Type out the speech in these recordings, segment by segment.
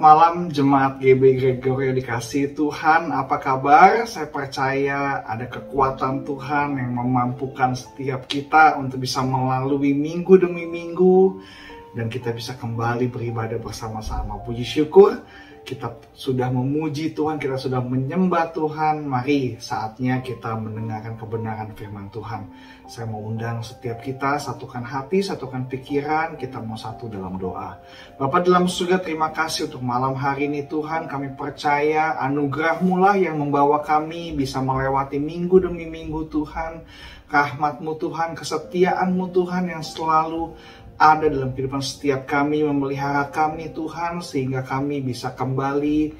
Malam Jemaat GB Gregorio dikasih Tuhan. Apa kabar? Saya percaya ada kekuatan Tuhan yang memampukan setiap kita Untuk bisa melalui minggu demi minggu Dan kita bisa kembali beribadah bersama-sama. Puji syukur kita sudah memuji Tuhan, kita sudah menyembah Tuhan. Mari saatnya kita mendengarkan kebenaran firman Tuhan. Saya mau undang setiap kita satukan hati, satukan pikiran, kita mau satu dalam doa. Bapak dalam surga terima kasih untuk malam hari ini Tuhan. Kami percaya anugerahmu lah yang membawa kami bisa melewati minggu demi minggu Tuhan. Rahmatmu Tuhan, kesetiaanmu Tuhan yang selalu ada dalam kehidupan setiap kami, memelihara kami Tuhan, sehingga kami bisa kembali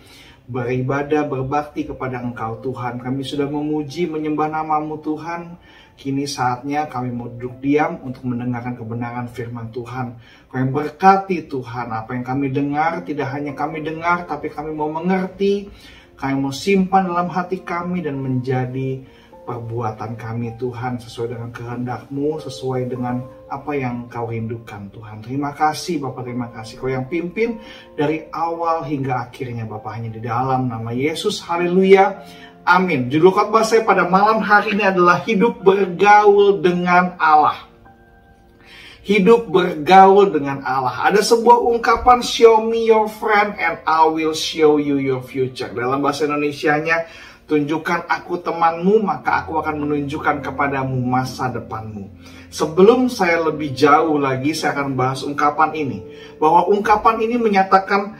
beribadah, berbakti kepada Engkau Tuhan. Kami sudah memuji, menyembah namamu Tuhan. Kini saatnya kami mau duduk diam untuk mendengarkan kebenaran firman Tuhan. Kami berkati Tuhan, apa yang kami dengar tidak hanya kami dengar, tapi kami mau mengerti. Kami mau simpan dalam hati kami dan menjadi perbuatan kami Tuhan sesuai dengan kehendakmu, sesuai dengan apa yang kau rindukan Tuhan. Terima kasih Bapak, terima kasih. Kau yang pimpin dari awal hingga akhirnya Bapak hanya di dalam nama Yesus. Haleluya. Amin. Judul khotbah saya pada malam hari ini adalah hidup bergaul dengan Allah. Hidup bergaul dengan Allah. Ada sebuah ungkapan show me your friend and I will show you your future. Dalam bahasa Indonesia-nya Tunjukkan aku temanmu, maka aku akan menunjukkan kepadamu masa depanmu. Sebelum saya lebih jauh lagi, saya akan bahas ungkapan ini. Bahwa ungkapan ini menyatakan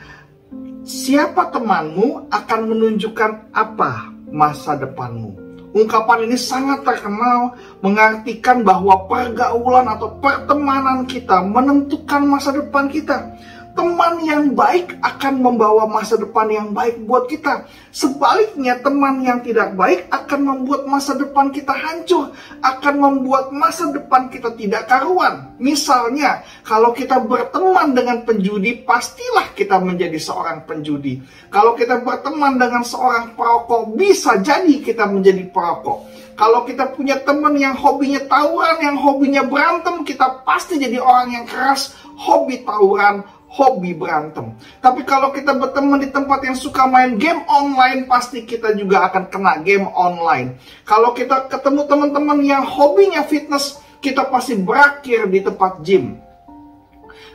siapa temanmu akan menunjukkan apa masa depanmu. Ungkapan ini sangat terkenal mengartikan bahwa pergaulan atau pertemanan kita menentukan masa depan kita. Teman yang baik akan membawa masa depan yang baik buat kita. Sebaliknya, teman yang tidak baik akan membuat masa depan kita hancur, akan membuat masa depan kita tidak karuan. Misalnya, kalau kita berteman dengan penjudi, pastilah kita menjadi seorang penjudi. Kalau kita berteman dengan seorang perokok, bisa jadi kita menjadi perokok. Kalau kita punya teman yang hobinya tawuran, yang hobinya berantem, kita pasti jadi orang yang keras, hobi tawuran, hobi berantem. Tapi kalau kita berteman di tempat yang suka main game online, pasti kita juga akan kena game online. Kalau kita ketemu teman-teman yang hobinya fitness, kita pasti berakhir di tempat gym.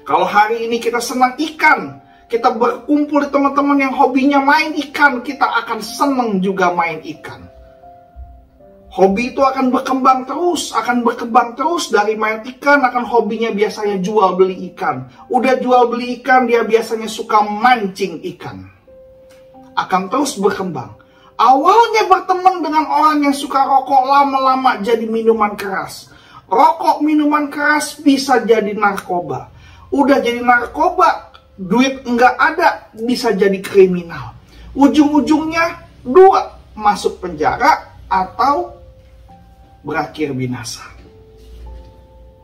Kalau hari ini kita senang ikan, kita berkumpul di teman-teman yang hobinya main ikan, kita akan senang juga main ikan. Hobi itu akan berkembang terus, akan berkembang terus dari main ikan, akan hobinya biasanya jual beli ikan. Udah jual beli ikan, dia biasanya suka mancing ikan. Akan terus berkembang. Awalnya berteman dengan orang yang suka rokok lama-lama jadi minuman keras. Rokok minuman keras bisa jadi narkoba. Udah jadi narkoba, duit enggak ada, bisa jadi kriminal. Ujung-ujungnya dua, masuk penjara atau berakhir binasa.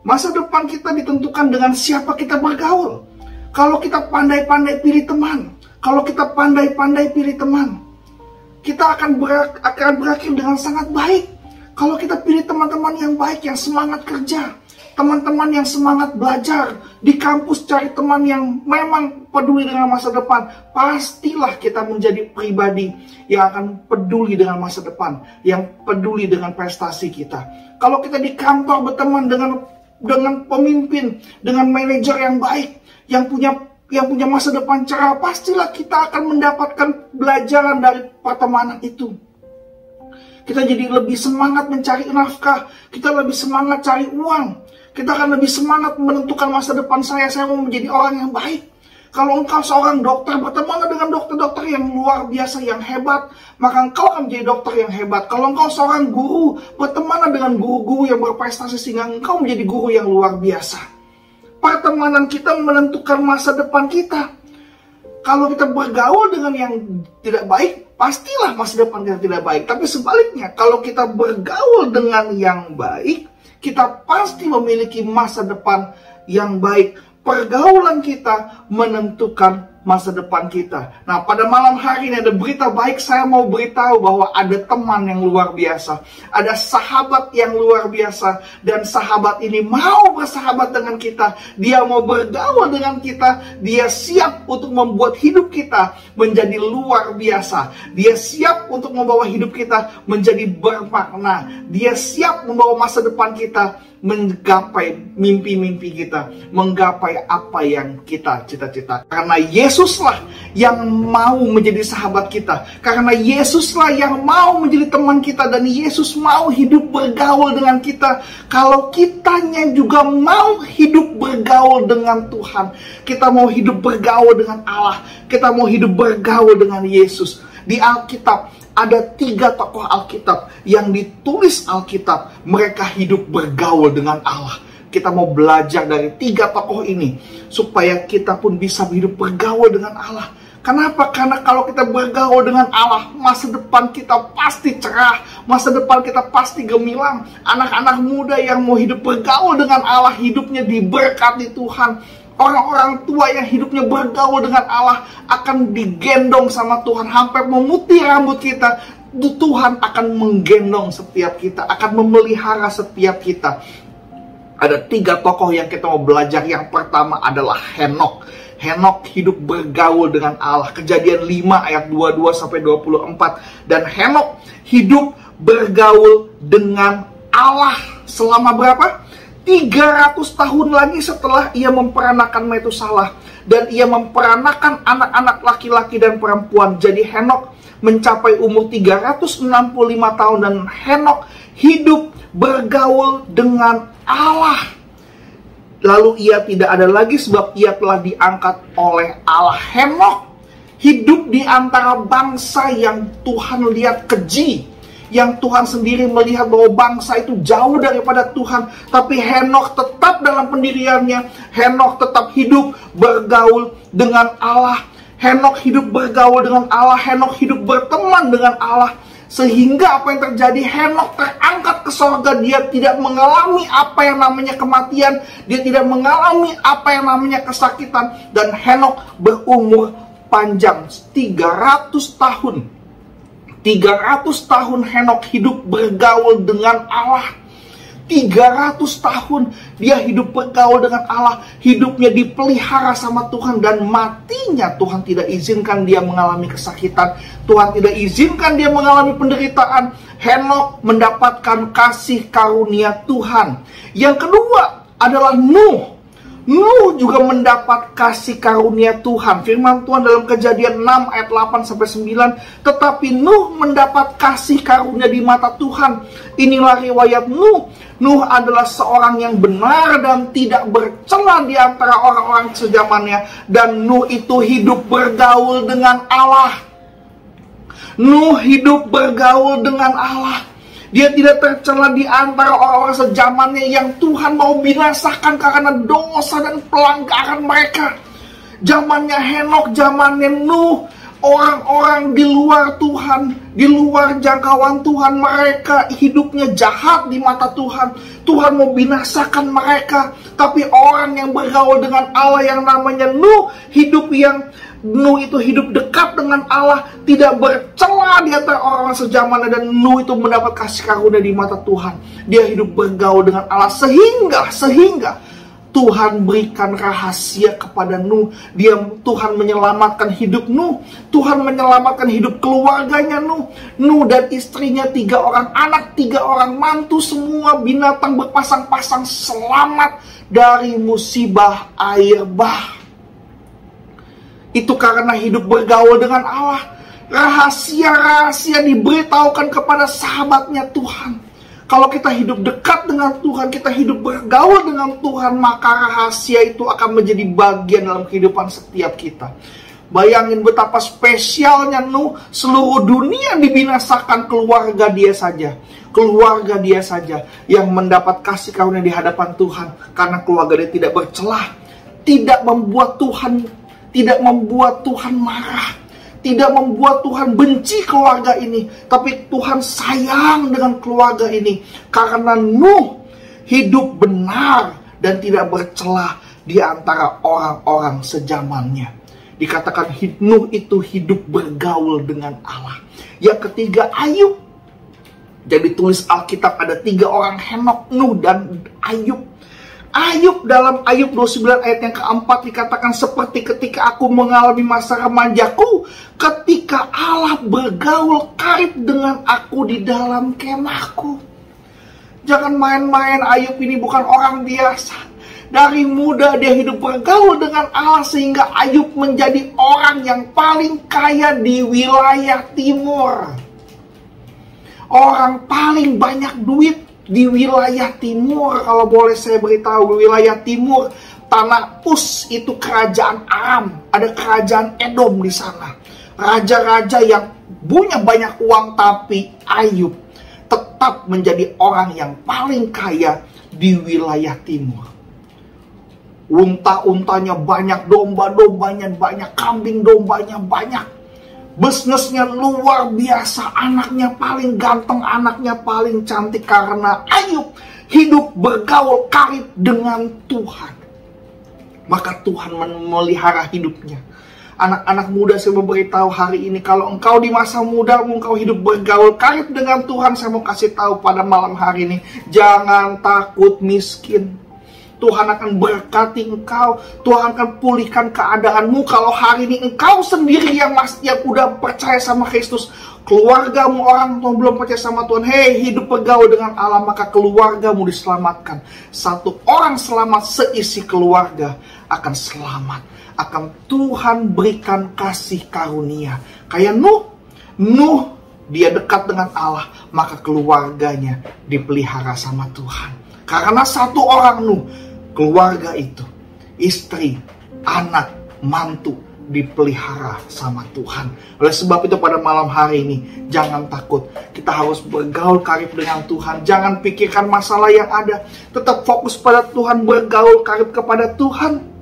Masa depan kita ditentukan dengan siapa kita bergaul. Kalau kita pandai-pandai pilih teman, kalau kita pandai-pandai pilih teman, kita akan, akan berakhir dengan sangat baik. Kalau kita pilih teman-teman yang baik, yang semangat kerja, teman-teman yang semangat belajar di kampus cari teman yang memang peduli dengan masa depan pastilah kita menjadi pribadi yang akan peduli dengan masa depan yang peduli dengan prestasi kita. Kalau kita di kantor berteman dengan dengan pemimpin dengan manajer yang baik yang punya yang punya masa depan cerah pastilah kita akan mendapatkan pelajaran dari pertemanan itu. Kita jadi lebih semangat mencari nafkah, kita lebih semangat cari uang, kita akan lebih semangat menentukan masa depan saya. Saya mau menjadi orang yang baik. Kalau engkau seorang dokter berteman dengan dokter-dokter yang luar biasa, yang hebat, maka engkau akan menjadi dokter yang hebat. Kalau engkau seorang guru, berteman dengan guru-guru yang berprestasi sehingga engkau menjadi guru yang luar biasa. Pertemanan kita menentukan masa depan kita. Kalau kita bergaul dengan yang tidak baik, pastilah masa depan kita tidak baik. Tapi sebaliknya, kalau kita bergaul dengan yang baik, kita pasti memiliki masa depan yang baik. Pergaulan kita menentukan masa depan kita. Nah, pada malam hari ini ada berita baik saya mau beritahu bahwa ada teman yang luar biasa. Ada sahabat yang luar biasa. Dan sahabat ini mau bersahabat dengan kita. Dia mau bergaul dengan kita. Dia siap untuk membuat hidup kita menjadi luar biasa. Dia siap untuk membawa hidup kita menjadi bermakna. Dia siap membawa masa depan kita menggapai mimpi-mimpi kita, menggapai apa yang kita cita-cita. Karena Yesuslah yang mau menjadi sahabat kita, karena Yesuslah yang mau menjadi teman kita dan Yesus mau hidup bergaul dengan kita. Kalau kitanya juga mau hidup bergaul dengan Tuhan, kita mau hidup bergaul dengan Allah, kita mau hidup bergaul dengan Yesus. Di Alkitab ada tiga tokoh Alkitab yang ditulis Alkitab. Mereka hidup bergaul dengan Allah. Kita mau belajar dari tiga tokoh ini supaya kita pun bisa hidup bergaul dengan Allah. Kenapa? Karena kalau kita bergaul dengan Allah, masa depan kita pasti cerah, masa depan kita pasti gemilang. Anak-anak muda yang mau hidup bergaul dengan Allah, hidupnya diberkati Tuhan Orang-orang tua yang hidupnya bergaul dengan Allah akan digendong sama Tuhan hampir memutih rambut kita. Tuhan akan menggendong setiap kita, akan memelihara setiap kita. Ada tiga tokoh yang kita mau belajar. Yang pertama adalah Henok. Henok hidup bergaul dengan Allah. Kejadian 5 ayat 22 sampai 24 dan Henok hidup bergaul dengan Allah selama berapa? 300 tahun lagi setelah ia memperanakan Metusalah dan ia memperanakan anak-anak laki-laki dan perempuan. Jadi Henok mencapai umur 365 tahun dan Henok hidup bergaul dengan Allah. Lalu ia tidak ada lagi sebab ia telah diangkat oleh Allah. Henok hidup di antara bangsa yang Tuhan lihat keji yang Tuhan sendiri melihat bahwa bangsa itu jauh daripada Tuhan, tapi Henok tetap dalam pendiriannya. Henok tetap hidup bergaul dengan Allah. Henok hidup bergaul dengan Allah. Henok hidup berteman dengan Allah. Sehingga apa yang terjadi, Henok terangkat ke sorga. Dia tidak mengalami apa yang namanya kematian. Dia tidak mengalami apa yang namanya kesakitan. Dan Henok berumur panjang 300 tahun 300 tahun Henok hidup bergaul dengan Allah. 300 tahun dia hidup bergaul dengan Allah, hidupnya dipelihara sama Tuhan dan matinya Tuhan tidak izinkan dia mengalami kesakitan, Tuhan tidak izinkan dia mengalami penderitaan. Henok mendapatkan kasih karunia Tuhan. Yang kedua adalah Nuh. Nuh juga mendapat kasih karunia Tuhan. Firman Tuhan dalam kejadian 6 ayat 8 sampai 9. Tetapi Nuh mendapat kasih karunia di mata Tuhan. Inilah riwayat Nuh. Nuh adalah seorang yang benar dan tidak bercela di antara orang-orang sejamannya. Dan Nuh itu hidup bergaul dengan Allah. Nuh hidup bergaul dengan Allah. Dia tidak tercela di antara orang-orang sejamannya yang Tuhan mau binasakan karena dosa dan pelanggaran mereka. Zamannya Henok, zamannya Nuh, orang-orang di luar Tuhan, di luar jangkauan Tuhan, mereka hidupnya jahat di mata Tuhan. Tuhan mau binasakan mereka, tapi orang yang bergaul dengan Allah yang namanya Nuh, hidup yang Nuh itu hidup dekat dengan Allah, tidak bercela di antara orang-orang sejamannya dan Nuh itu mendapat kasih karunia di mata Tuhan. Dia hidup bergaul dengan Allah sehingga sehingga Tuhan berikan rahasia kepada Nuh. Dia Tuhan menyelamatkan hidup Nuh. Tuhan menyelamatkan hidup keluarganya Nuh. Nuh dan istrinya tiga orang anak, tiga orang mantu, semua binatang berpasang-pasang selamat dari musibah air bah. Itu karena hidup bergaul dengan Allah. Rahasia-rahasia diberitahukan kepada sahabatnya Tuhan. Kalau kita hidup dekat dengan Tuhan, kita hidup bergaul dengan Tuhan, maka rahasia itu akan menjadi bagian dalam kehidupan setiap kita. Bayangin betapa spesialnya Nuh, seluruh dunia dibinasakan keluarga dia saja. Keluarga dia saja yang mendapat kasih karunia di hadapan Tuhan karena keluarga dia tidak bercelah, tidak membuat Tuhan tidak membuat Tuhan marah, tidak membuat Tuhan benci keluarga ini, tapi Tuhan sayang dengan keluarga ini karena Nuh hidup benar dan tidak bercelah di antara orang-orang sejamannya. Dikatakan Nuh itu hidup bergaul dengan Allah. Yang ketiga Ayub. Jadi tulis Alkitab ada tiga orang Henok, Nuh, dan Ayub. Ayub dalam Ayub 29 ayat yang keempat dikatakan seperti ketika aku mengalami masa remajaku ketika Allah bergaul karib dengan aku di dalam kemahku. Jangan main-main Ayub ini bukan orang biasa. Dari muda dia hidup bergaul dengan Allah sehingga Ayub menjadi orang yang paling kaya di wilayah timur. Orang paling banyak duit di wilayah timur kalau boleh saya beritahu wilayah timur tanah Us itu kerajaan Aram, ada kerajaan Edom di sana. Raja-raja yang punya banyak uang tapi Ayub tetap menjadi orang yang paling kaya di wilayah timur. Unta-untanya banyak, domba-dombanya banyak, kambing dombanya banyak. Bisnisnya luar biasa, anaknya paling ganteng, anaknya paling cantik karena Ayub hidup bergaul karib dengan Tuhan. Maka Tuhan memelihara hidupnya. Anak-anak muda saya memberitahu hari ini kalau engkau di masa muda engkau hidup bergaul karib dengan Tuhan saya mau kasih tahu pada malam hari ini jangan takut miskin Tuhan akan berkati engkau, Tuhan akan pulihkan keadaanmu kalau hari ini engkau sendiri yang mas yang udah percaya sama Kristus, keluargamu orang tua belum percaya sama Tuhan, hei hidup bergaul dengan Allah maka keluargamu diselamatkan. Satu orang selamat seisi keluarga akan selamat, akan Tuhan berikan kasih karunia. Kayak Nuh, Nuh dia dekat dengan Allah, maka keluarganya dipelihara sama Tuhan. Karena satu orang Nuh keluarga itu, istri, anak, mantu dipelihara sama Tuhan. Oleh sebab itu pada malam hari ini jangan takut. Kita harus bergaul karib dengan Tuhan. Jangan pikirkan masalah yang ada. Tetap fokus pada Tuhan, bergaul karib kepada Tuhan.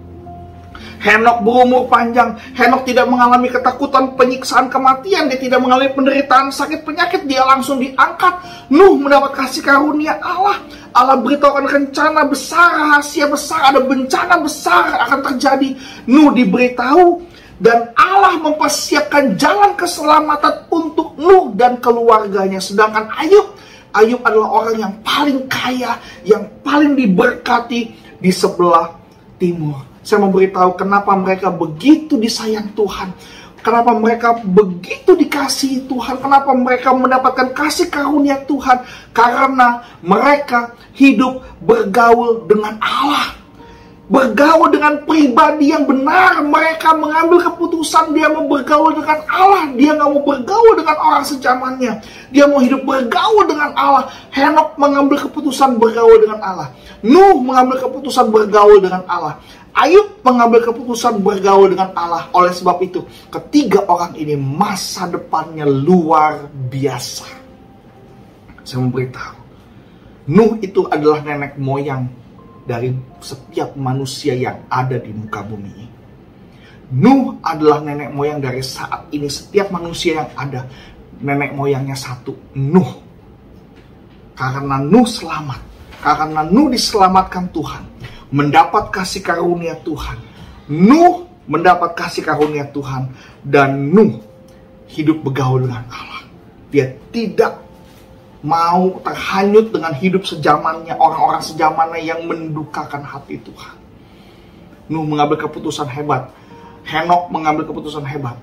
Henok berumur panjang. Henok tidak mengalami ketakutan, penyiksaan, kematian. Dia tidak mengalami penderitaan, sakit, penyakit. Dia langsung diangkat. Nuh mendapat kasih karunia Allah. Allah beritahukan rencana besar, rahasia besar, ada bencana besar akan terjadi. Nuh diberitahu dan Allah mempersiapkan jalan keselamatan untuk Nuh dan keluarganya. Sedangkan Ayub, Ayub adalah orang yang paling kaya, yang paling diberkati di sebelah timur. Saya memberitahu kenapa mereka begitu disayang Tuhan. Kenapa mereka begitu dikasihi Tuhan? Kenapa mereka mendapatkan kasih karunia Tuhan? Karena mereka hidup bergaul dengan Allah. Bergaul dengan pribadi yang benar. Mereka mengambil keputusan dia mau bergaul dengan Allah. Dia nggak mau bergaul dengan orang sejamannya. Dia mau hidup bergaul dengan Allah. Henok mengambil keputusan bergaul dengan Allah. Nuh mengambil keputusan bergaul dengan Allah. Ayub mengambil keputusan bergaul dengan Allah. Oleh sebab itu, ketiga orang ini masa depannya luar biasa. Saya memberitahu, Nuh itu adalah nenek moyang dari setiap manusia yang ada di muka bumi ini. Nuh adalah nenek moyang dari saat ini setiap manusia yang ada. Nenek moyangnya satu, Nuh. Karena Nuh selamat. Karena Nuh diselamatkan Tuhan mendapat kasih karunia Tuhan. Nuh mendapat kasih karunia Tuhan dan Nuh hidup bergaul dengan Allah. Dia tidak mau terhanyut dengan hidup sejamannya orang-orang sejamannya yang mendukakan hati Tuhan. Nuh mengambil keputusan hebat. Henok mengambil keputusan hebat.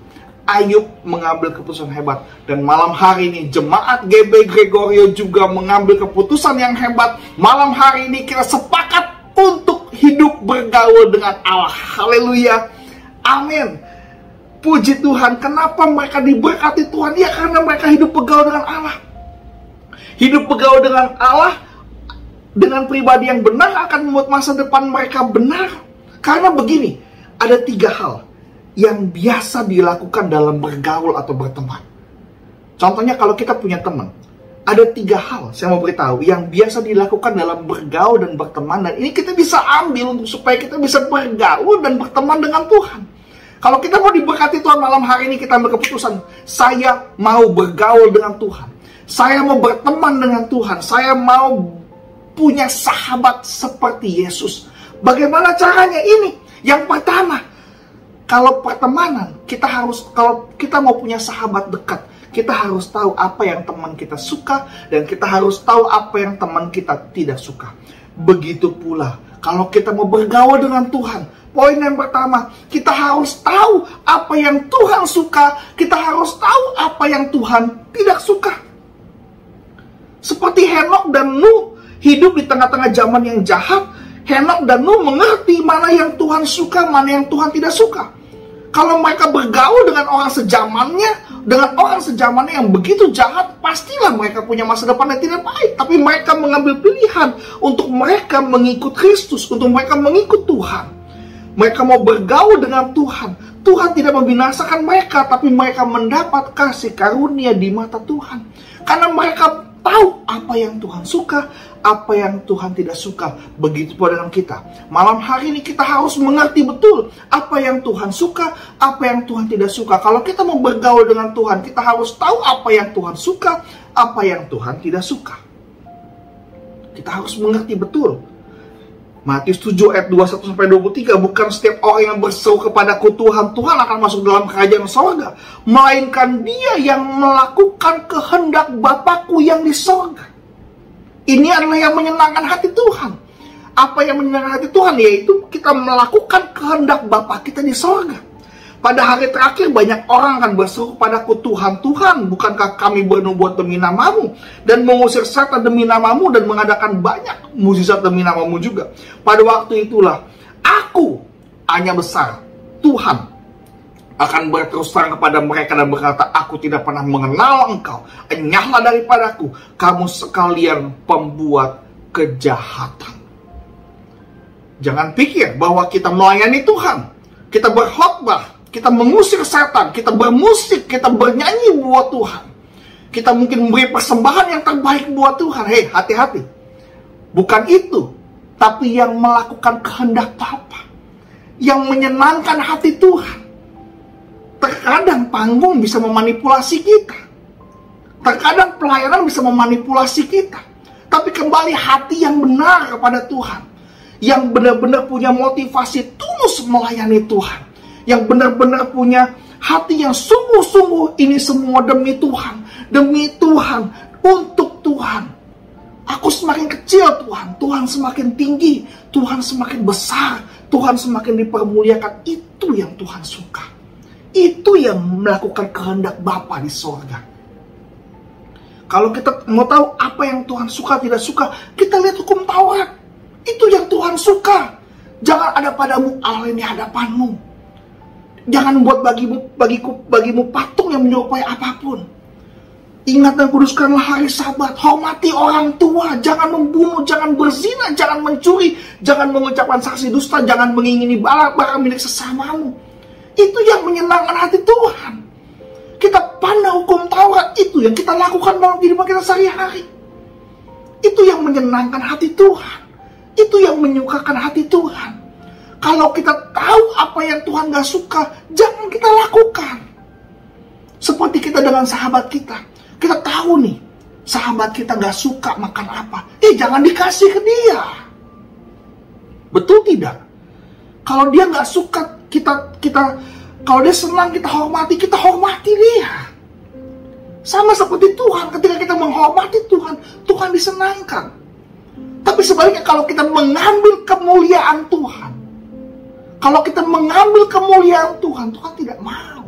Ayub mengambil keputusan hebat dan malam hari ini jemaat GB Gregorio juga mengambil keputusan yang hebat. Malam hari ini kita sepakat hidup bergaul dengan Allah. Haleluya. Amin. Puji Tuhan, kenapa mereka diberkati Tuhan? Ya karena mereka hidup bergaul dengan Allah. Hidup bergaul dengan Allah dengan pribadi yang benar akan membuat masa depan mereka benar. Karena begini, ada tiga hal yang biasa dilakukan dalam bergaul atau berteman. Contohnya kalau kita punya teman, ada tiga hal saya mau beritahu yang biasa dilakukan dalam bergaul dan berteman dan ini kita bisa ambil untuk supaya kita bisa bergaul dan berteman dengan Tuhan. Kalau kita mau diberkati Tuhan malam hari ini kita ambil keputusan saya mau bergaul dengan Tuhan. Saya mau berteman dengan Tuhan. Saya mau punya sahabat seperti Yesus. Bagaimana caranya ini? Yang pertama, Kalau pertemanan, kita harus kalau kita mau punya sahabat dekat, kita harus tahu apa yang teman kita suka dan kita harus tahu apa yang teman kita tidak suka. Begitu pula kalau kita mau bergaul dengan Tuhan, poin yang pertama, kita harus tahu apa yang Tuhan suka, kita harus tahu apa yang Tuhan tidak suka. Seperti Henok dan Nuh hidup di tengah-tengah zaman yang jahat, Henok dan Nuh mengerti mana yang Tuhan suka, mana yang Tuhan tidak suka. Kalau mereka bergaul dengan orang sejamannya, dengan orang sejamannya yang begitu jahat, pastilah mereka punya masa depan yang tidak baik. Tapi mereka mengambil pilihan untuk mereka mengikut Kristus, untuk mereka mengikut Tuhan. Mereka mau bergaul dengan Tuhan. Tuhan tidak membinasakan mereka, tapi mereka mendapat kasih karunia di mata Tuhan. Karena mereka tahu apa yang Tuhan suka, apa yang Tuhan tidak suka. Begitu pula dengan kita. Malam hari ini kita harus mengerti betul apa yang Tuhan suka, apa yang Tuhan tidak suka. Kalau kita mau bergaul dengan Tuhan, kita harus tahu apa yang Tuhan suka, apa yang Tuhan tidak suka. Kita harus mengerti betul. Matius 7 ayat 21 sampai 23 bukan setiap orang yang berseru kepadaku Tuhan Tuhan akan masuk dalam kerajaan sorga melainkan dia yang melakukan kehendak Bapakku yang di sorga ini adalah yang menyenangkan hati Tuhan. Apa yang menyenangkan hati Tuhan yaitu kita melakukan kehendak Bapa kita di sorga. Pada hari terakhir banyak orang akan berseru padaku Tuhan, Tuhan, bukankah kami bernubuat demi namamu dan mengusir setan demi namamu dan mengadakan banyak mujizat demi namamu juga. Pada waktu itulah aku hanya besar, Tuhan akan berterus terang kepada mereka dan berkata, Aku tidak pernah mengenal engkau. Enyahlah daripadaku, kamu sekalian pembuat kejahatan. Jangan pikir bahwa kita melayani Tuhan. Kita berkhotbah, kita mengusir setan, kita bermusik, kita bernyanyi buat Tuhan. Kita mungkin memberi persembahan yang terbaik buat Tuhan. Hei, hati-hati. Bukan itu, tapi yang melakukan kehendak Bapa. Yang menyenangkan hati Tuhan Terkadang panggung bisa memanipulasi kita. Terkadang pelayanan bisa memanipulasi kita. Tapi kembali hati yang benar kepada Tuhan. Yang benar-benar punya motivasi tulus melayani Tuhan. Yang benar-benar punya hati yang sungguh-sungguh ini semua demi Tuhan. Demi Tuhan. Untuk Tuhan. Aku semakin kecil Tuhan. Tuhan semakin tinggi. Tuhan semakin besar. Tuhan semakin dipermuliakan. Itu yang Tuhan suka. Itu yang melakukan kehendak Bapa di sorga. Kalau kita mau tahu apa yang Tuhan suka tidak suka, kita lihat hukum Taurat. Itu yang Tuhan suka. Jangan ada padamu Allah ini hadapanmu. Jangan buat bagimu bagiku bagimu patung yang menyerupai apa pun. Ingat dan kuduskanlah hari sabat. Hormati orang tua. Jangan membunuh, jangan berzina, jangan mencuri. Jangan mengucapkan saksi dusta, jangan mengingini barang-barang milik sesamamu. Itu yang menyenangkan hati Tuhan. Kita pandang hukum Taurat itu yang kita lakukan dalam kehidupan kita sehari-hari. Itu yang menyenangkan hati Tuhan. Itu yang menyukakan hati Tuhan. Kalau kita tahu apa yang Tuhan gak suka, jangan kita lakukan. Seperti kita dengan sahabat kita. Kita tahu nih, sahabat kita gak suka makan apa. Eh, jangan dikasih ke dia. Betul tidak? Kalau dia gak suka kita kita kalau dia senang kita hormati, kita hormati dia. Sama seperti Tuhan, ketika kita menghormati Tuhan, Tuhan disenangkan. Tapi sebaliknya kalau kita mengambil kemuliaan Tuhan, kalau kita mengambil kemuliaan Tuhan, Tuhan tidak mau.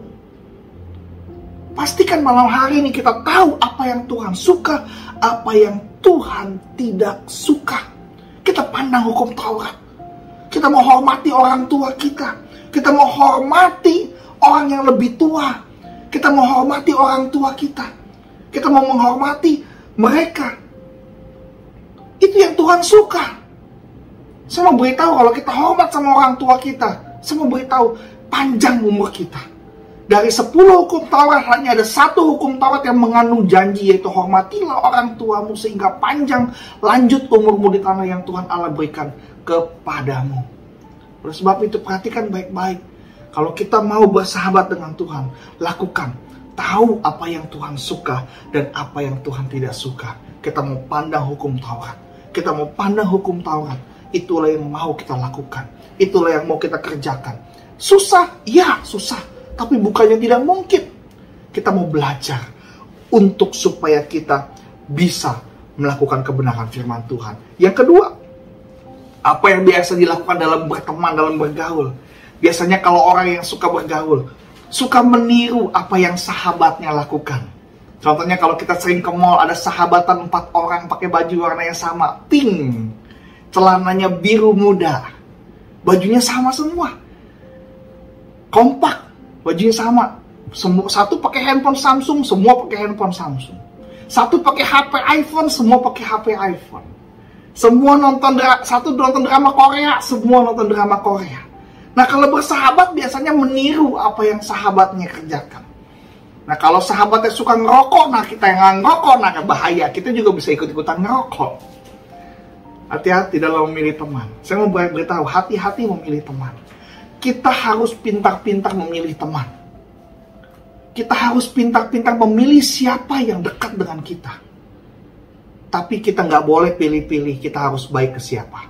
Pastikan malam hari ini kita tahu apa yang Tuhan suka, apa yang Tuhan tidak suka. Kita pandang hukum Taurat. Kita mau hormati orang tua kita. Kita mau hormati orang yang lebih tua. Kita mau hormati orang tua kita. Kita mau menghormati mereka. Itu yang Tuhan suka. Saya mau beritahu kalau kita hormat sama orang tua kita. Saya mau beritahu panjang umur kita. Dari 10 hukum Taurat hanya ada satu hukum Taurat yang mengandung janji yaitu hormatilah orang tuamu sehingga panjang lanjut umurmu di tanah yang Tuhan Allah berikan kepadamu. Oleh sebab itu perhatikan baik-baik. Kalau kita mau bersahabat dengan Tuhan, lakukan. Tahu apa yang Tuhan suka dan apa yang Tuhan tidak suka. Kita mau pandang hukum Taurat. Kita mau pandang hukum Taurat. Itulah yang mau kita lakukan. Itulah yang mau kita kerjakan. Susah, ya susah. Tapi bukannya tidak mungkin. Kita mau belajar untuk supaya kita bisa melakukan kebenaran firman Tuhan. Yang kedua, apa yang biasa dilakukan dalam berteman, dalam bergaul. Biasanya kalau orang yang suka bergaul, suka meniru apa yang sahabatnya lakukan. Contohnya kalau kita sering ke mall, ada sahabatan empat orang pakai baju warna yang sama, pink, celananya biru muda, bajunya sama semua, kompak, bajunya sama, semua satu pakai handphone Samsung, semua pakai handphone Samsung, satu pakai HP iPhone, semua pakai HP iPhone, semua nonton satu nonton drama Korea, semua nonton drama Korea. Nah kalau bersahabat biasanya meniru apa yang sahabatnya kerjakan. Nah kalau sahabatnya suka ngerokok, nah kita yang ngerokok, nah bahaya. Kita juga bisa ikut-ikutan ngerokok. Hati-hati dalam memilih teman. Saya mau beritahu, hati-hati memilih teman. Kita harus pintar-pintar memilih teman. Kita harus pintar-pintar memilih siapa yang dekat dengan kita. Tapi kita nggak boleh pilih-pilih, kita harus baik ke siapa.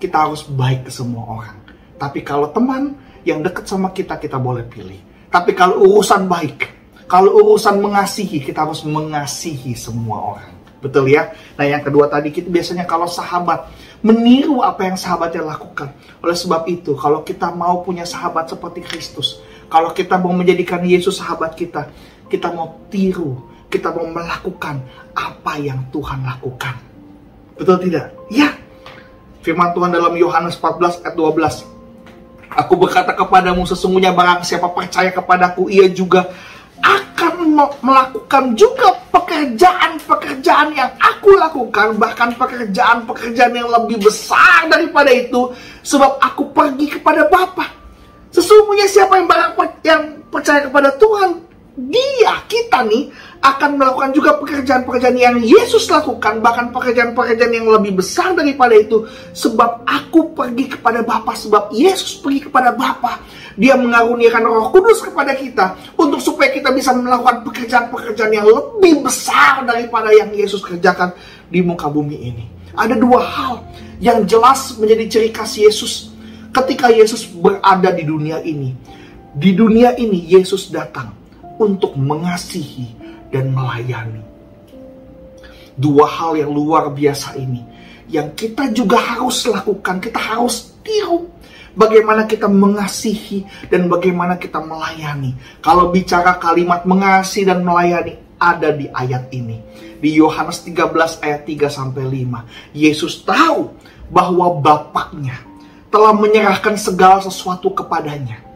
Kita harus baik ke semua orang. Tapi kalau teman yang dekat sama kita, kita boleh pilih. Tapi kalau urusan baik, kalau urusan mengasihi, kita harus mengasihi semua orang. Betul ya? Nah yang kedua tadi kita biasanya kalau sahabat meniru apa yang sahabatnya lakukan. Oleh sebab itu, kalau kita mau punya sahabat seperti Kristus, kalau kita mau menjadikan Yesus sahabat kita, kita mau tiru, kita mau melakukan apa yang Tuhan lakukan. Betul tidak? Ya. Firman Tuhan dalam Yohanes 14 ayat 12. Aku berkata kepadamu sesungguhnya barang siapa percaya kepadaku, ia juga akan melakukan juga pekerjaan-pekerjaan yang aku lakukan, bahkan pekerjaan-pekerjaan yang lebih besar daripada itu, sebab aku pergi kepada Bapa. Sesungguhnya siapa yang barang yang percaya kepada Tuhan, dia kita nih akan melakukan juga pekerjaan-pekerjaan yang Yesus lakukan, bahkan pekerjaan-pekerjaan yang lebih besar daripada itu, sebab aku pergi kepada Bapa, sebab Yesus pergi kepada Bapa. Dia mengaruniakan Roh Kudus kepada kita untuk supaya kita bisa melakukan pekerjaan-pekerjaan yang lebih besar daripada yang Yesus kerjakan di muka bumi ini. Ada dua hal yang jelas menjadi ciri khas Yesus ketika Yesus berada di dunia ini. Di dunia ini Yesus datang untuk mengasihi dan melayani. Dua hal yang luar biasa ini yang kita juga harus lakukan, kita harus tiru. Bagaimana kita mengasihi dan bagaimana kita melayani. Kalau bicara kalimat mengasihi dan melayani ada di ayat ini. Di Yohanes 13 ayat 3 sampai 5. Yesus tahu bahwa Bapaknya telah menyerahkan segala sesuatu kepadanya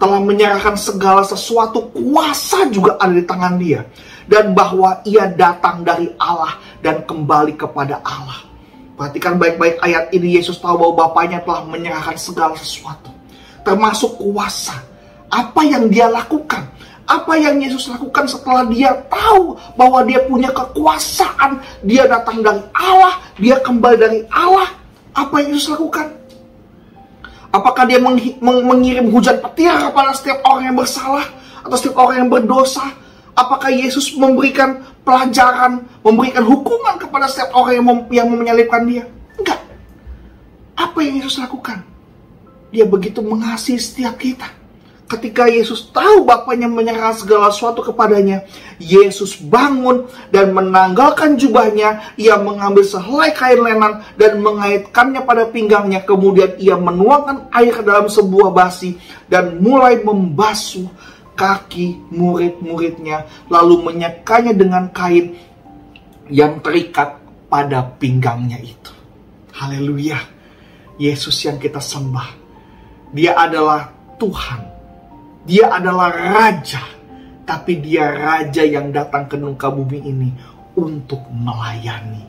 telah menyerahkan segala sesuatu kuasa juga ada di tangan dia dan bahwa ia datang dari Allah dan kembali kepada Allah. Perhatikan baik-baik ayat ini Yesus tahu bahwa Bapaknya telah menyerahkan segala sesuatu termasuk kuasa. Apa yang dia lakukan? Apa yang Yesus lakukan setelah dia tahu bahwa dia punya kekuasaan, dia datang dari Allah, dia kembali dari Allah. Apa yang Yesus lakukan? Apakah dia meng meng mengirim hujan petir kepada setiap orang yang bersalah atau setiap orang yang berdosa? Apakah Yesus memberikan pelajaran, memberikan hukuman kepada setiap orang yang, mem yang menyalibkan dia? Enggak. Apa yang Yesus lakukan? Dia begitu mengasihi setiap kita ketika Yesus tahu Bapaknya menyerahkan segala sesuatu kepadanya, Yesus bangun dan menanggalkan jubahnya, ia mengambil sehelai kain lenan dan mengaitkannya pada pinggangnya, kemudian ia menuangkan air ke dalam sebuah basi dan mulai membasuh kaki murid-muridnya, lalu menyekanya dengan kain yang terikat pada pinggangnya itu. Haleluya. Yesus yang kita sembah. Dia adalah Tuhan dia adalah raja, tapi dia raja yang datang ke muka bumi ini untuk melayani,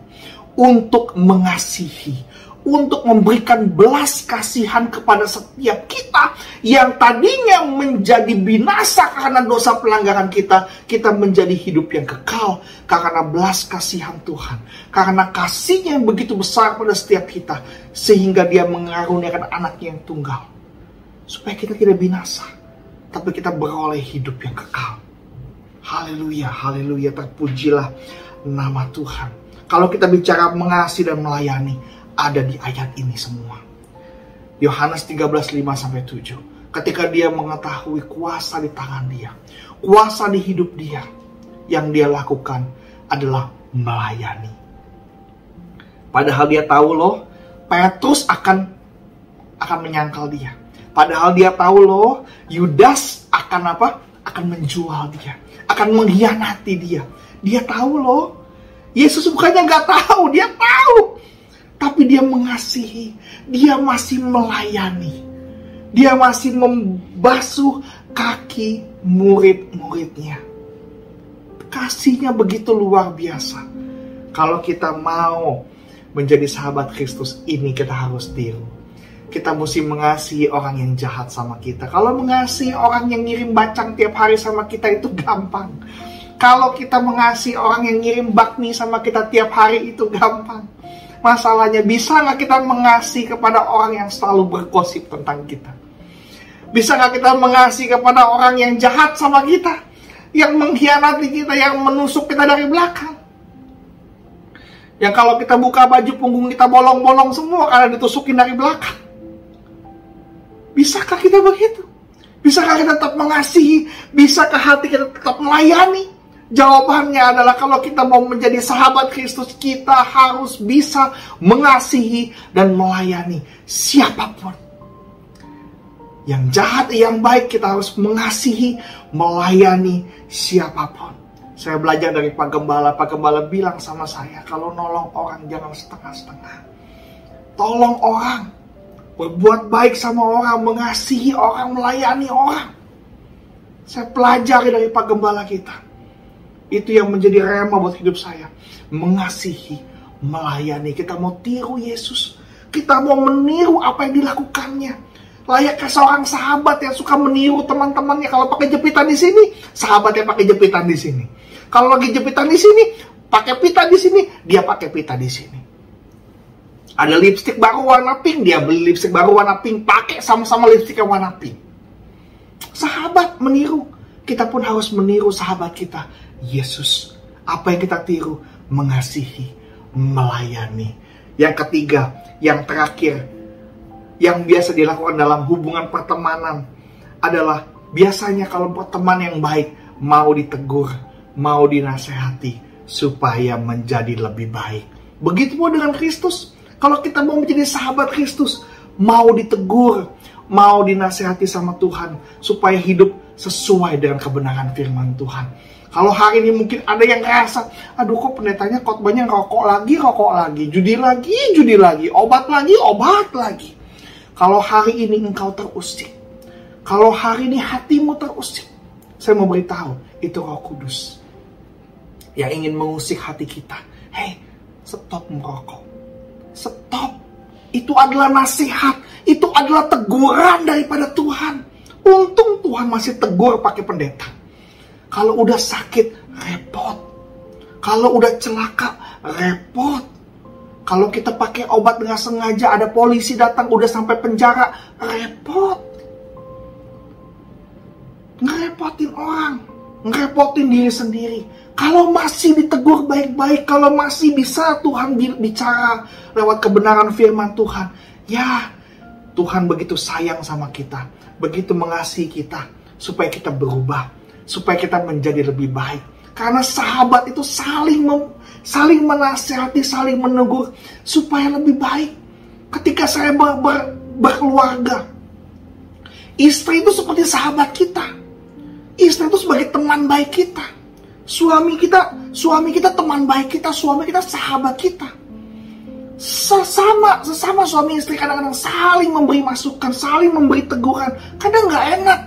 untuk mengasihi, untuk memberikan belas kasihan kepada setiap kita yang tadinya menjadi binasa karena dosa pelanggaran kita, kita menjadi hidup yang kekal karena belas kasihan Tuhan, karena kasihnya yang begitu besar pada setiap kita, sehingga dia mengaruniakan anaknya yang tunggal, supaya kita tidak binasa tapi kita beroleh hidup yang kekal. Haleluya, haleluya, terpujilah nama Tuhan. Kalau kita bicara mengasihi dan melayani, ada di ayat ini semua. Yohanes 13, 5 sampai 7. ketika dia mengetahui kuasa di tangan dia, kuasa di hidup dia, yang dia lakukan adalah melayani. Padahal dia tahu loh, Petrus akan akan menyangkal dia. Padahal dia tahu loh, Yudas akan apa? Akan menjual dia, akan mengkhianati dia. Dia tahu loh, Yesus bukannya nggak tahu, dia tahu. Tapi dia mengasihi, dia masih melayani. Dia masih membasuh kaki murid-muridnya. Kasihnya begitu luar biasa. Kalau kita mau menjadi sahabat Kristus, ini kita harus tiru. Kita mesti mengasihi orang yang jahat sama kita. Kalau mengasihi orang yang ngirim bacang tiap hari sama kita itu gampang. Kalau kita mengasihi orang yang ngirim bakmi sama kita tiap hari itu gampang. Masalahnya bisa nggak kita mengasihi kepada orang yang selalu bergosip tentang kita? Bisa nggak kita mengasihi kepada orang yang jahat sama kita? Yang mengkhianati kita, yang menusuk kita dari belakang? Yang kalau kita buka baju punggung kita bolong-bolong semua karena ditusukin dari belakang. Bisakah kita begitu? Bisakah kita tetap mengasihi? Bisakah hati kita tetap melayani? Jawabannya adalah kalau kita mau menjadi sahabat Kristus, kita harus bisa mengasihi dan melayani siapa pun. Yang jahat, yang baik, kita harus mengasihi, melayani siapa pun. Saya belajar dari Pak Gembala. Pak Gembala bilang sama saya, kalau nolong orang jangan setengah-setengah. Tolong orang, berbuat baik sama orang, mengasihi orang, melayani orang. Saya pelajari dari Pak Gembala kita itu yang menjadi rema buat hidup saya. Mengasihi, melayani. Kita mau tiru Yesus. Kita mau meniru apa yang dilakukannya. Layakkah seorang sahabat yang suka meniru teman-temannya. Kalau pakai jepitan di sini, sahabatnya pakai jepitan di sini. Kalau lagi jepitan di sini, pakai pita di sini, dia pakai pita di sini. Ada lipstick baru warna pink, dia beli lipstick baru warna pink, pakai sama-sama lipstick yang warna pink. Sahabat meniru, kita pun harus meniru sahabat kita Yesus. Apa yang kita tiru? Mengasihi, melayani. Yang ketiga, yang terakhir, yang biasa dilakukan dalam hubungan pertemanan adalah biasanya kalau teman yang baik mau ditegur, mau dinasehati supaya menjadi lebih baik. Begitu pun dengan Kristus. Kalau kita mau menjadi sahabat Kristus, mau ditegur, mau dinasehati sama Tuhan supaya hidup sesuai dengan kebenaran firman Tuhan. Kalau hari ini mungkin ada yang ngerasa, aduh kok pendetanya khotbahnya rokok lagi, rokok lagi, judi lagi, judi lagi, obat lagi, obat lagi. Kalau hari ini engkau terusik, kalau hari ini hatimu terusik, saya mau beritahu, itu roh kudus. Yang ingin mengusik hati kita. Hei, stop merokok. Stop. Itu adalah nasihat. Itu adalah teguran daripada Tuhan. Untung Tuhan masih tegur pakai pendeta kalau udah sakit, repot. Kalau udah celaka, repot. Kalau kita pakai obat dengan sengaja, ada polisi datang, udah sampai penjara, repot. Ngerepotin orang, ngerepotin diri sendiri. Kalau masih ditegur baik-baik, kalau masih bisa Tuhan bicara lewat kebenaran firman Tuhan, ya Tuhan begitu sayang sama kita, begitu mengasihi kita, supaya kita berubah supaya kita menjadi lebih baik. Karena sahabat itu saling mem, saling menasihati, saling menegur supaya lebih baik. Ketika saya ber, ber, berkeluarga, istri itu seperti sahabat kita. Istri itu sebagai teman baik kita. Suami kita, suami kita teman baik kita, suami kita sahabat kita. Sesama, sesama suami istri kadang-kadang saling memberi masukan, saling memberi teguran. Kadang nggak enak,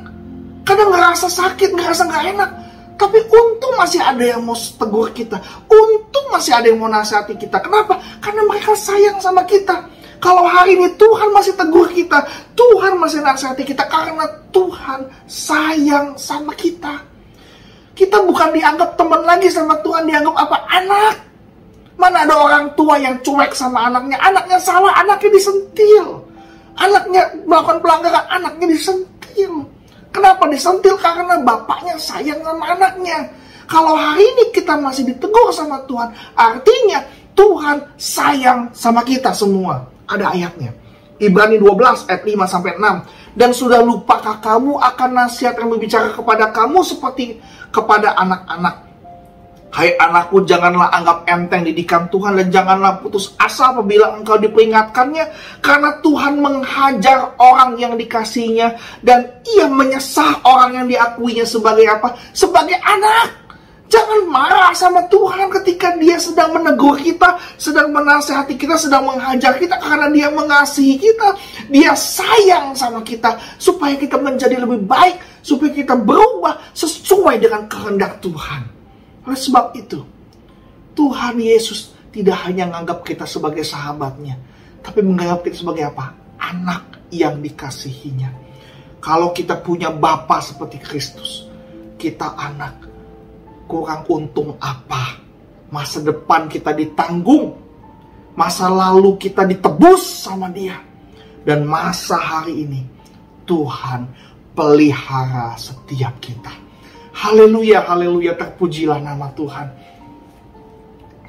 kadang ngerasa sakit, ngerasa nggak enak. Tapi untung masih ada yang mau tegur kita. Untung masih ada yang mau nasihati kita. Kenapa? Karena mereka sayang sama kita. Kalau hari ini Tuhan masih tegur kita, Tuhan masih nasihati kita karena Tuhan sayang sama kita. Kita bukan dianggap teman lagi sama Tuhan, dianggap apa? Anak. Mana ada orang tua yang cuek sama anaknya, anaknya salah, anaknya disentil. Anaknya melakukan pelanggaran, anaknya disentil. Kenapa disentil? Karena bapaknya sayang sama anaknya. Kalau hari ini kita masih ditegur sama Tuhan, artinya Tuhan sayang sama kita semua. Ada ayatnya. Ibrani 12 ayat 5 sampai 6. Dan sudah lupakah kamu akan nasihat yang berbicara kepada kamu seperti kepada anak-anak? Hai anakku, janganlah anggap enteng didikan Tuhan dan janganlah putus asa apabila engkau diperingatkannya. Karena Tuhan menghajar orang yang dikasihnya dan ia menyesah orang yang diakuinya sebagai apa? Sebagai anak. Jangan marah sama Tuhan ketika dia sedang menegur kita, sedang menasehati kita, sedang menghajar kita karena dia mengasihi kita. Dia sayang sama kita supaya kita menjadi lebih baik, supaya kita berubah sesuai dengan kehendak Tuhan. Oleh sebab itu, Tuhan Yesus tidak hanya menganggap kita sebagai sahabatnya, tapi menganggap kita sebagai apa? Anak yang dikasihinya. Kalau kita punya Bapa seperti Kristus, kita anak kurang untung apa? Masa depan kita ditanggung, masa lalu kita ditebus sama Dia, dan masa hari ini Tuhan pelihara setiap kita. Haleluya, haleluya, terpujilah nama Tuhan.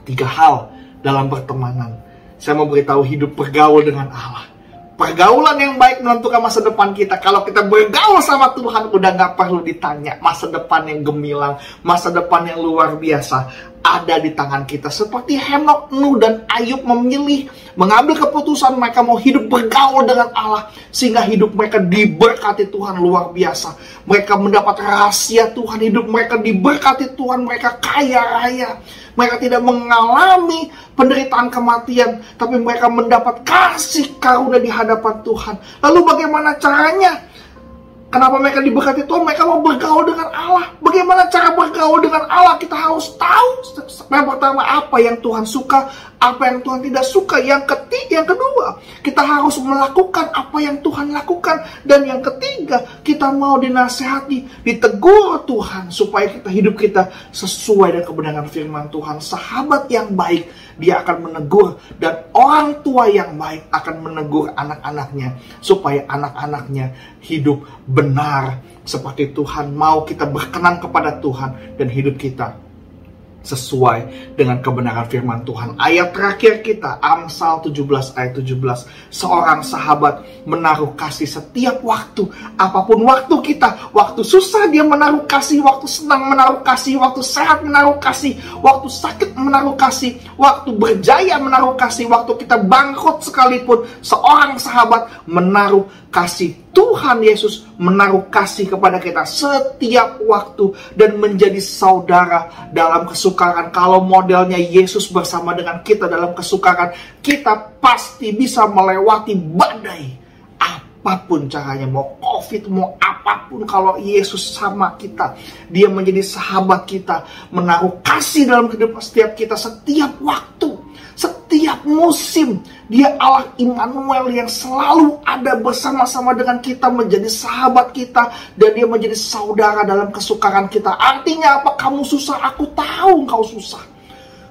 Tiga hal dalam pertemanan. Saya mau beritahu hidup bergaul dengan Allah pergaulan yang baik menentukan masa depan kita. Kalau kita bergaul sama Tuhan, udah nggak perlu ditanya. Masa depan yang gemilang, masa depan yang luar biasa ada di tangan kita. Seperti Henok, Nuh, dan Ayub memilih mengambil keputusan mereka mau hidup bergaul dengan Allah. Sehingga hidup mereka diberkati Tuhan luar biasa. Mereka mendapat rahasia Tuhan, hidup mereka diberkati Tuhan, mereka kaya raya. Mereka tidak mengalami penderitaan kematian, tapi mereka mendapat kasih karunia di hadapan Tuhan. Lalu bagaimana caranya? Kenapa mereka diberkati Tuhan? Mereka mau bergaul dengan Allah. Bagaimana cara bergaul dengan Allah? Kita harus tahu. Yang pertama, apa yang Tuhan suka, apa yang Tuhan tidak suka. Yang ketiga, yang kedua, kita harus melakukan apa yang Tuhan lakukan. Dan yang ketiga, kita mau dinasehati, ditegur Tuhan supaya kita hidup kita sesuai dengan kebenaran firman Tuhan. Sahabat yang baik, dia akan menegur dan orang tua yang baik akan menegur anak-anaknya supaya anak-anaknya hidup benar seperti Tuhan mau kita berkenan kepada Tuhan dan hidup kita sesuai dengan kebenaran firman Tuhan. Ayat terakhir kita, Amsal 17 ayat 17. Seorang sahabat menaruh kasih setiap waktu, apa pun waktu kita. Waktu susah dia menaruh kasih, waktu senang menaruh kasih, waktu sehat menaruh kasih, waktu sakit menaruh kasih, waktu berjaya menaruh kasih, waktu kita bangkrut sekalipun. Seorang sahabat menaruh kasih Tuhan Yesus menaruh kasih kepada kita setiap waktu dan menjadi saudara dalam kesukaran. Kalau modelnya Yesus bersama dengan kita dalam kesukaran, kita pasti bisa melewati badai. Apa pun caranya, mau COVID, mau apa pun, kalau Yesus sama kita, Dia menjadi sahabat kita, menaruh kasih dalam kehidupan setiap kita setiap waktu setiap musim dia Allah Immanuel yang selalu ada bersama-sama dengan kita menjadi sahabat kita dan dia menjadi saudara dalam kesukaran kita. Artinya apa? Kamu susah, aku tahu engkau susah.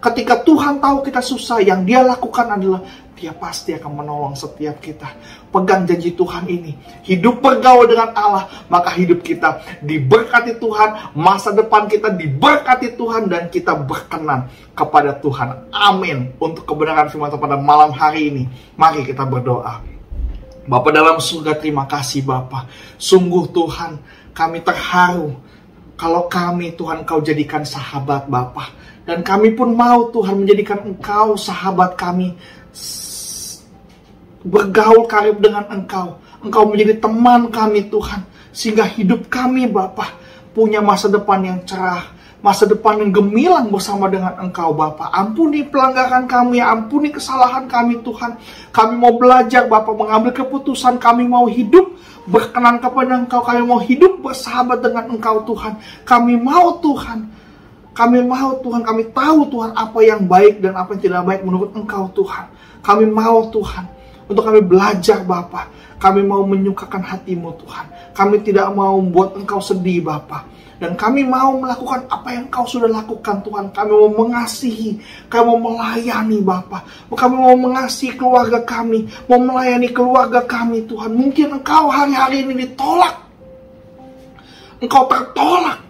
Ketika Tuhan tahu kita susah, yang dia lakukan adalah dia pasti akan menolong setiap kita. Pegang janji Tuhan ini. Hidup bergaul dengan Allah, maka hidup kita diberkati Tuhan, masa depan kita diberkati Tuhan, dan kita berkenan kepada Tuhan. Amin. Untuk kebenaran firman Tuhan pada malam hari ini, mari kita berdoa. Bapak dalam surga terima kasih Bapak. Sungguh Tuhan kami terharu kalau kami Tuhan kau jadikan sahabat Bapak. Dan kami pun mau Tuhan menjadikan engkau sahabat kami bergaul karib dengan Engkau. Engkau menjadi teman kami Tuhan. Sehingga hidup kami Bapak punya masa depan yang cerah. Masa depan yang gemilang bersama dengan Engkau Bapak. Ampuni pelanggaran kami, ampuni kesalahan kami Tuhan. Kami mau belajar Bapak mengambil keputusan. Kami mau hidup berkenan kepada Engkau. Kami mau hidup bersahabat dengan Engkau Tuhan. Kami mau Tuhan. Kami mau Tuhan, kami tahu Tuhan apa yang baik dan apa yang tidak baik menurut Engkau Tuhan. Kami mau Tuhan untuk kami belajar Bapa. Kami mau menyukakan hatimu Tuhan. Kami tidak mau membuat Engkau sedih Bapa. Dan kami mau melakukan apa yang Engkau sudah lakukan Tuhan. Kami mau mengasihi, kami mau melayani Bapa. Kami mau mengasihi keluarga kami, mau melayani keluarga kami Tuhan. Mungkin Engkau hari-hari ini ditolak. Engkau tertolak.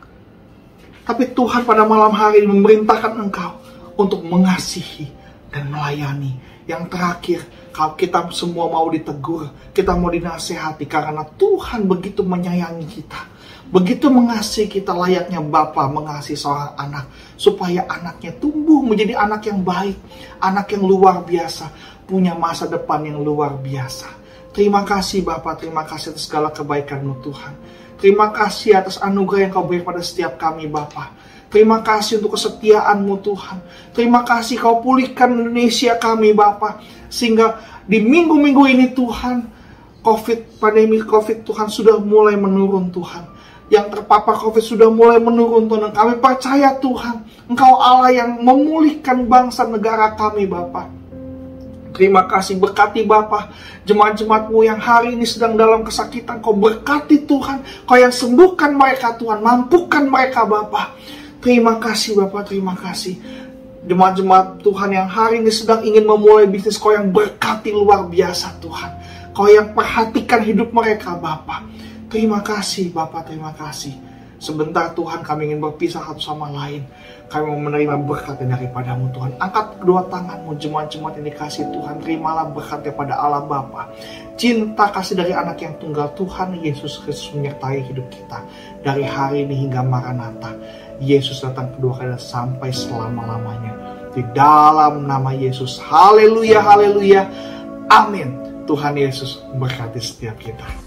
Tapi Tuhan pada malam hari memerintahkan Engkau untuk mengasihi dan melayani Yang terakhir, kalau kita semua mau ditegur, kita mau dinasehati karena Tuhan begitu menyayangi kita. Begitu mengasihi kita layaknya Bapa mengasihi seorang anak. Supaya anaknya tumbuh menjadi anak yang baik. Anak yang luar biasa. Punya masa depan yang luar biasa. Terima kasih Bapak, terima kasih atas segala kebaikanmu Tuhan. Terima kasih atas anugerah yang kau beri pada setiap kami Bapak. Terima kasih untuk kesetiaanmu Tuhan. Terima kasih kau pulihkan Indonesia kami Bapak. Sehingga di minggu-minggu ini Tuhan, COVID, pandemi COVID Tuhan sudah mulai menurun Tuhan. Yang terpapar COVID sudah mulai menurun Tuhan. Kami percaya Tuhan, Engkau Allah yang memulihkan bangsa negara kami Bapak. Terima kasih berkati Bapak Jemaat-jemaatmu yang hari ini sedang dalam kesakitan Kau berkati Tuhan Kau yang sembuhkan mereka Tuhan Mampukan mereka Bapak Terima kasih Bapak, terima kasih. Jemaat-jemaat Tuhan yang hari ini sedang ingin memulai bisnis kau yang berkati luar biasa Tuhan. Kau yang perhatikan hidup mereka Bapak. Terima kasih Bapak, terima kasih. Sebentar Tuhan kami ingin berpisah satu sama lain. Kami mau menerima berkat daripadamu Tuhan. Angkat kedua tanganmu jemaat-jemaat ini kasih Tuhan. Terimalah berkat daripada Allah Bapa. Cinta kasih dari anak yang tunggal Tuhan Yesus Kristus menyertai hidup kita. Dari hari ini hingga Maranatha. Yesus datang kedua kali sampai selama-lamanya. Di dalam nama Yesus. Haleluya, haleluya. Amin. Tuhan Yesus berkati setiap kita.